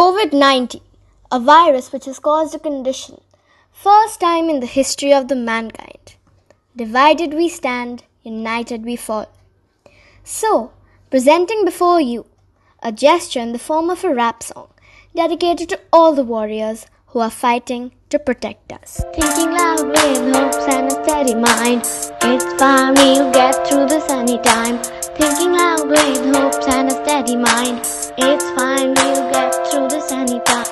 COVID 19, a virus which has caused a condition, first time in the history of the mankind. Divided we stand, united we fall. So, presenting before you a gesture in the form of a rap song dedicated to all the warriors who are fighting to protect us. Thinking loud with hopes and a steady mind. It's fine, we'll get through the sunny time. Thinking loud with hopes and a steady mind. It's fine, we'll get through this sunny time.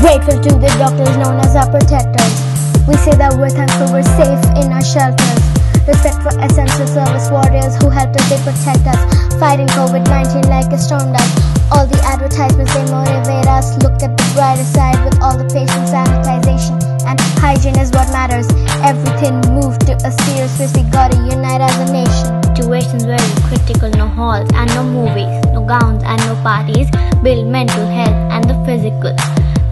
Grateful to the doctors known as our protectors. We say that we're thankful we're safe in our shelters. Respect for essential service warriors who helped us, they protect us. Fighting COVID 19 like a storm does. All the advertisements, they motivate us. Look at the brighter side with all the patient sanitization and hygiene is what matters. Everything moved to a serious place. We gotta unite as a Situations very critical, no halls and no movies, no gowns and no parties. Build mental health and the physical.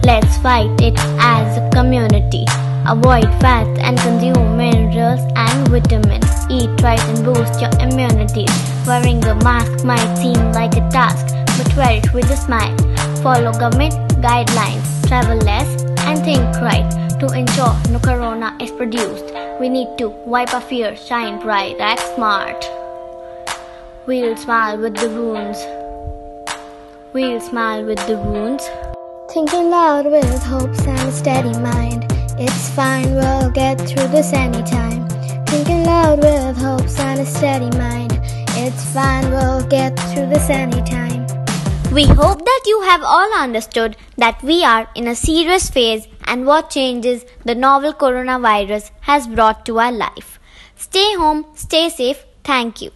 Let's fight it as a community. Avoid fats and consume minerals and vitamins. Eat right and boost your immunity. Wearing a mask might seem like a task, but wear it with a smile. Follow government guidelines. Travel less and think right. To ensure no corona is produced, we need to wipe our fear, shine bright, act smart. We'll smile with the wounds. We'll smile with the wounds. Thinking loud with hopes and a steady mind. It's fine, we'll get through this anytime. Thinking loud with hopes and a steady mind. It's fine, we'll get through this anytime. We hope that you have all understood that we are in a serious phase and what changes the novel coronavirus has brought to our life. Stay home, stay safe. Thank you.